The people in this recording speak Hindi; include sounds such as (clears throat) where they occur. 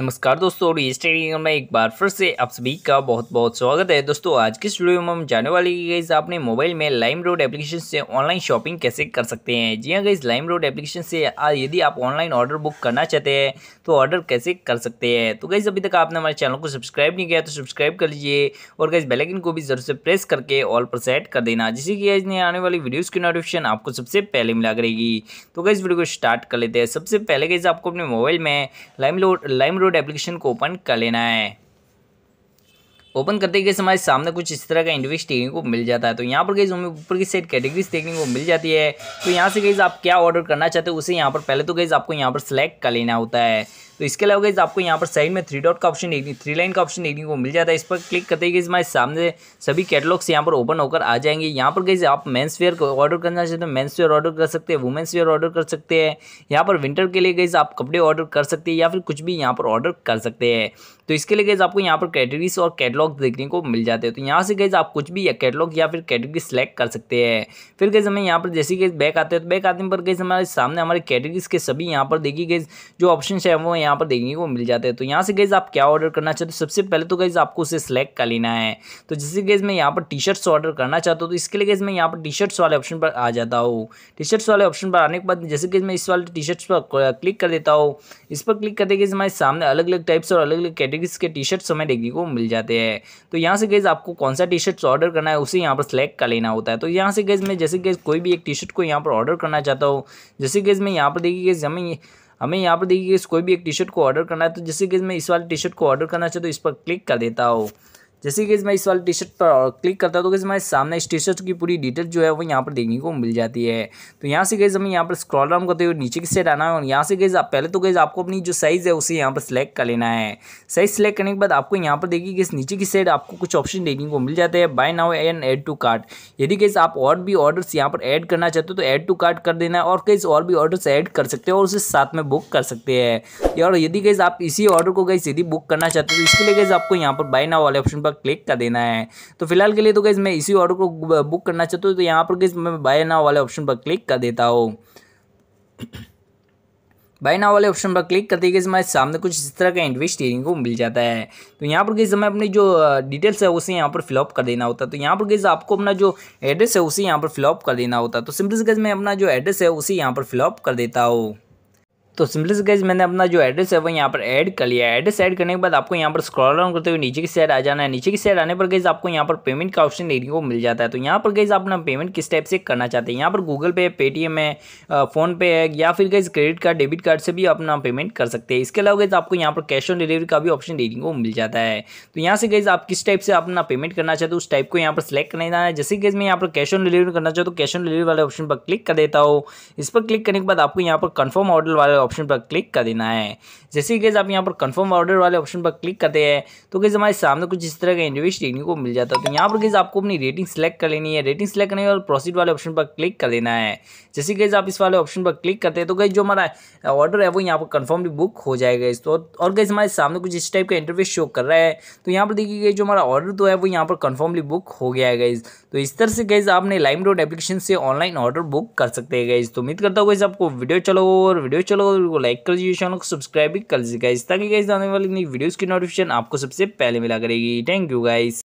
नमस्कार दोस्तों, और इस ट्रेडिंग में एक बार फिर से आप सभी का बहुत बहुत स्वागत है। दोस्तों, आज की इस वीडियो में हम जाने वाली गई आपने मोबाइल में लाइम रोड एप्लीकेशन से ऑनलाइन शॉपिंग कैसे कर सकते हैं? जी हाँ गई लाइम रोड एप्लीकेशन से यदि आप ऑनलाइन ऑर्डर बुक करना चाहते हैं तो ऑर्डर कैसे कर सकते हैं? तो गई अभी तक आपने हमारे चैनल को सब्सक्राइब नहीं किया तो सब्सक्राइब कर लीजिए और गई बेलाइकन को भी ज़रूर से प्रेस करके ऑल पर सेट कर देना, जिससे कि आज आने वाली वीडियोज़ की नोटिफिकेशन आपको सबसे पहले मिला करेगी। तो गई इस वीडियो को स्टार्ट कर लेते हैं। सबसे पहले गई आपको अपने मोबाइल में लाइम लाइम रोड एप्लीकेशन को ओपन कर लेना है। ओपन करते गए हमारे सामने कुछ इस तरह का इंटरव्यूस देखने को मिल जाता है। तो यहाँ पर गई हमें ऊपर की साइड कैटेगरीज देखने को मिल जाती है। तो यहाँ से गई आप क्या ऑर्डर करना चाहते हो, उसे यहाँ पर पहले तो गई आपको यहाँ पर सेलेक्ट कर लेना होता है। तो इसके अलावा गई आपको यहाँ पर साइड में थ्री डॉट का ऑप्शन देखने थ्री लाइन का ऑप्शन देखने को मिल जाता है। इस पर क्लिक करते ही हमारे सामने सभी कैटलॉग्स यहाँ पर ओपन होकर आ जाएँगे। यहाँ पर गई आप मेंस वेयर ऑर्डर करना चाहते हैं मेंस वेयर ऑर्डर कर सकते हैं वुमेंस वेयर ऑर्डर कर सकते हैं। यहाँ पर विंटर के लिए गई आप कपड़े ऑर्डर कर सकते हैं या फिर कुछ भी यहाँ पर ऑर्डर कर सकते हैं। तो इसके लिए गई आपको यहाँ पर कैटेगरीज और कैटलॉग देखने को मिल जाते हैं। तो यहाँ से गई आप कुछ भी कैटलॉग या फिर कैटेगरी सेलेक्ट कर सकते हैं। फिर गई हमें यहाँ पर जैसे कि बैक आते हैं तो बैक आते पर गई हमारे सामने हमारे कैटेगरीज के सभी यहाँ पर देखी गई जो ऑप्शन है वो यहाँ पर देखने को मिल जाते हैं। तो यहाँ से गैज़ आप क्या ऑर्डर करना चाहते हो? सबसे पहले तो गैज़ आपको उसे सेलेक्ट कर लेना है। तो जैसे गैज़ मैं यहाँ पर टी शर्ट्स ऑर्डर करना चाहता हूँ तो इसके लिए गैज़ मैं यहाँ पर टी शर्ट्स वाले ऑप्शन पर आ जाता हूँ। टी शर्ट्स वाले ऑप्शन पर आने के बाद जैसे कि मैं इस वाले टी शर्ट्स पर क्लिक कर देता हूँ। इस पर क्लिक करते गए हमारे सामने अलग अलग टाइप्स और अलग अलग कैटेगरीज के टी शर्ट्स हमें देखने को मिल जाते हैं। तो यहाँ से गैज़ आपको कौन सा टी शर्ट्स ऑर्डर करना है, उसे यहाँ पर सेलेक्ट कर लेना होता है। तो यहाँ से गैज़ मैं जैसे गैज़ कोई भी एक टी शर्ट को यहाँ पर ऑर्डर करना चाहता हूँ, जैसे गैज़ मैं यहाँ पर देखिए गैज़ हमें हमें यहाँ पर देखिए कोई भी एक टी शर्ट को ऑर्डर करना है तो जैसे कि मैं इस वाले टी शर्ट को ऑर्डर करना चाहता हूँ, इस पर क्लिक कर देता हूँ। जैसे कि मैं इस वाले टी शर्ट पर क्लिक करता हूँ तो कैसे हमारे सामने इस टी शर्ट की पूरी डिटेल जो है वो यहाँ पर देखने को मिल जाती है। तो यहाँ से गए हमें यहाँ पर स्क्रॉल डाउन करते हुए नीचे की साइड आना है और यहाँ से गए पहले तो गए आपको अपनी जो साइज़ है, उसे यहाँ पर सिलेक्ट कर लेना है। साइज़ सेलेक्ट करने के बाद आपको यहाँ पर देखिए कि नीचे की साइड आपको कुछ ऑप्शन देखने को मिल जाते हैं। Buy now and add to cart यदि कैसे आप और भी ऑर्डर्स यहाँ पर ऐड करना चाहते हो तो ऐड टू कार्ट कर देना है और कैसे और भी ऑर्डर्स ऐड कर सकते हो और उसे साथ में बुक कर सकते हैं। और यदि कैसे आप इसी ऑर्डर को गई सीधी बुक करना चाहते हो तो इसके लिए कैसे आपको यहाँ पर बाय नाउ वाले ऑप्शन पर क्लिक कर देना है। तो फ़िलहाल के लिए तो गैस मैं इसी ऑर्डर को बुक करना चाहता हूँ तो यहाँ पर गैस मैं बाय नाउ वाले ऑप्शन पर क्लिक कर देता हूँ। (clears throat) बाय नाउ वाले ऑप्शन पर क्लिक करते ही हमारे सामने कुछ इस तरह का इंटरव्यू देखने को मिल जाता है। तो यहाँ पर गई हमें अपनी जो डिटेल्स है, उसे यहाँ पर फिलअप कर देना होता है। तो यहाँ पर गई आपको अपना जो एड्रेस है, उसे यहाँ पर फिलअप कर देना होता है। तो सिंपल से गैस मैं अपना जो एड्रेस है, उसे यहाँ पर फिलअप कर देता हूँ। तो सिंपली से गैस मैंने अपना जो एड्रेस है वो यहाँ पर ऐड कर लिया है। एड्रेस ऐड करने के बाद आपको यहाँ पर स्क्रॉल डाउन करते हुए नीचे की साइड आ जाना है। नीचे की साइड आने पर गैस आपको यहाँ पर पेमेंट का ऑप्शन देखने को मिल जाता है। तो यहाँ पर गैस अपना पेमेंट किस टाइप से करना चाहते हैं? यहाँ पर गूगल पे पेटीएम है फ़ोन पे है, या फिर guys credit card debit card से भी अपना पेमेंट कर सकते हैं। इसके अलावा गैस आपको यहाँ पर कैश ऑन डिलीवरी का भी ऑप्शन देखने को मिल जाता है। तो यहाँ से गैस आप किस टाइप से अपना पेमेंट करना चाहते हो, उस टाइप को यहाँ पर सिलेक्ट करना है। जैसे गैस मैं यहाँ पर कैश ऑन डिलीवरी करना चाहता हूँ कैश ऑन डिलीवरी वाले ऑप्शन पर क्लिक कर देता हूँ। इस पर क्लिक करने के बाद आपको यहाँ पर कन्फर्म ऑर्डर वाले ऑप्शन पर क्लिक कर देना है। जैसे कि आप यहाँ पर कंफर्म ऑर्डर वाले ऑप्शन पर क्लिक करते हैं तो गैस हमारे सामने कुछ इस तरह का इंटरव्यू देखने को मिल जाता है। तो यहाँ पर गैस आपको अपनी रेटिंग सेलेक्ट कर लेनी है। रेटिंग सेलेक्ट करने के बाद प्रोसीड वाले ऑप्शन पर क्लिक कर देना है। जैसे कि आप इस वाले ऑप्शन पर क्लिक करते हैं तो गैस जो हमारा ऑर्डर है, वो यहाँ पर कन्फर्मली बुक हो जाएगा। तो और गैस हमारे सामने कुछ इस टाइप का इंटरव्यू शो कर रहा है। तो यहाँ पर देखिए गई जो हमारा ऑर्डर तो है, वो यहाँ पर कन्फर्मली बुक हो गया है गैस तो इस तरह से गैस आपने लाइम रोड एप्लीकेशन से ऑनलाइन ऑर्डर बुक कर सकते हैं गैस तो उम्मीद करता हूँ गैस आपको वीडियो चलो और वीडियो चलो लाइक कर दीजिए चैनल को सब्सक्राइब भी कर लीजिए गाइस ताकि गाइस आने वाली नई वीडियोस की नोटिफिकेशन आपको सबसे पहले मिला करेगी। Thank you guys